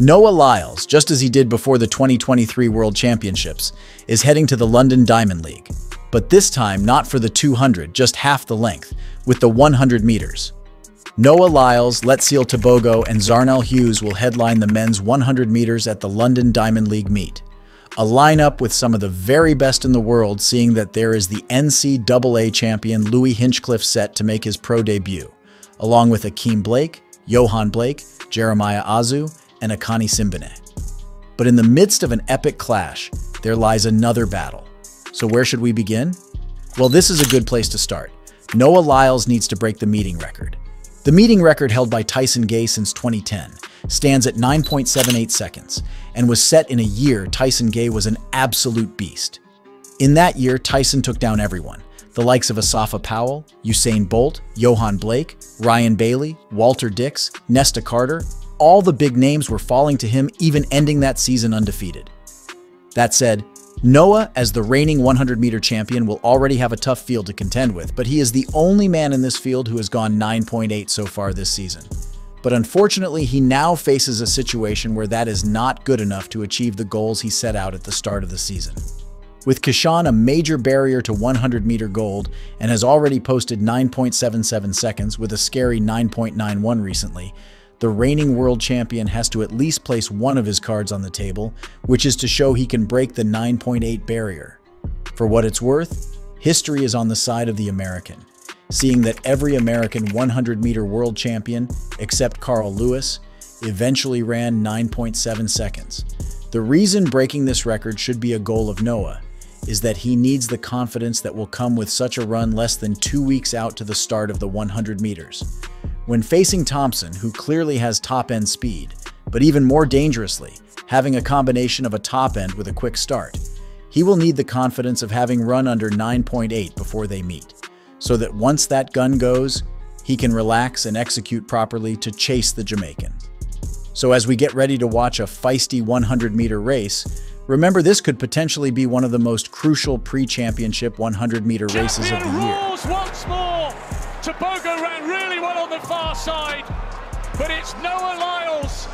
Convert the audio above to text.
Noah Lyles, just as he did before the 2023 World Championships, is heading to the London Diamond League. But this time, not for the 200, just half the length, with the 100 meters. Noah Lyles, Letsile Tebogo, and Zharnel Hughes will headline the men's 100 meters at the London Diamond League meet. A lineup with some of the very best in the world, seeing that there is the NCAA champion Louie Hinchliffe set to make his pro debut, along with Akeem Blake, Yohan Blake, Jeremiah Azu, and Akani Simbine. But in the midst of an epic clash, there lies another battle. So where should we begin? Well, this is a good place to start. Noah Lyles needs to break the meeting record. The meeting record held by Tyson Gay since 2010 stands at 9.78 seconds and was set in a year Tyson Gay was an absolute beast. In that year, Tyson took down everyone, the likes of Asafa Powell, Usain Bolt, Yohan Blake, Ryan Bailey, Walter Dix, Nesta Carter, all the big names were falling to him, even ending that season undefeated. That said, Noah, as the reigning 100-meter champion, will already have a tough field to contend with, but he is the only man in this field who has gone 9.8 so far this season. But unfortunately, he now faces a situation where that is not good enough to achieve the goals he set out at the start of the season. With Kishane a major barrier to 100-meter gold and has already posted 9.77 seconds with a scary 9.91 recently, the reigning world champion has to at least place one of his cards on the table, which is to show he can break the 9.8 barrier. For what it's worth, history is on the side of the American, seeing that every American 100-meter world champion, except Carl Lewis, eventually ran 9.7 seconds. The reason breaking this record should be a goal of Noah is that he needs the confidence that will come with such a run less than two weeks out to the start of the 100 meters. When facing Thompson, who clearly has top-end speed, but even more dangerously, having a combination of a top end with a quick start, he will need the confidence of having run under 9.8 before they meet, so that once that gun goes, he can relax and execute properly to chase the Jamaican. So as we get ready to watch a feisty 100-meter race, remember this could potentially be one of the most crucial pre-championship 100-meter races of the year. Far side, but it's Noah Lyles